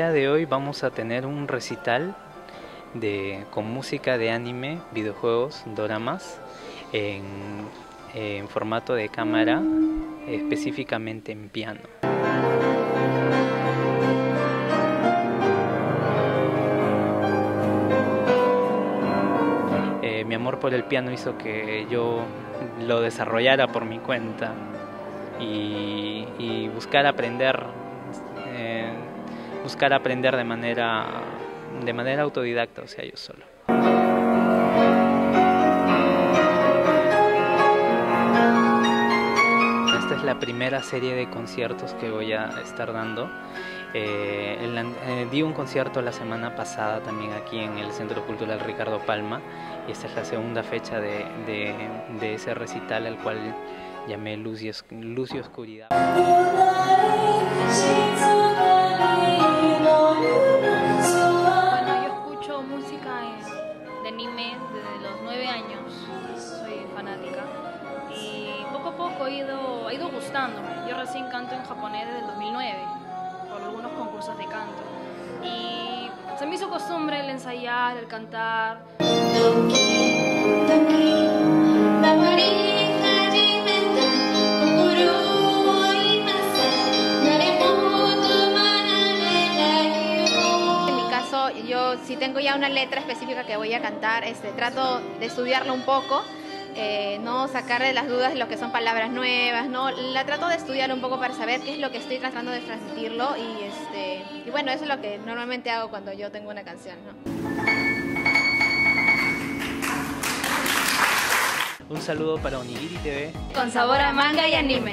día de hoy vamos a tener un recital de, con música de anime, videojuegos, doramas, en, formato de cámara, específicamente en piano. Eh, mi amor por el piano hizo que yo lo desarrollara por mi cuenta y, y buscar aprender eh, buscar aprender de manera de manera autodidacta, o sea, yo solo. Esta es la primera serie de conciertos que voy a estar dando. Eh, eh, di un concierto la semana pasada también aquí en el Centro Cultural Ricardo Palma y esta es la segunda fecha de, ese recital al cual llamé Luz y Oscuridad. Música de anime desde los 9 años, soy fanática. Y poco a poco ha ido, ha ido gustándome. Yo recién canto en japonés desde el 2009, por algunos concursos de canto. Y se me hizo costumbre el ensayar, el cantar. Si tengo ya una letra específica que voy a cantar, este, trato de estudiarla un poco, eh, no sacarle las dudas de lo que son palabras nuevas, no, la trato de estudiar un poco para saber qué es lo que estoy tratando de transmitirlo y este, y bueno, eso es lo que normalmente hago cuando yo tengo una canción, ¿no? Un saludo para Onigiri TV. Con sabor a manga y anime.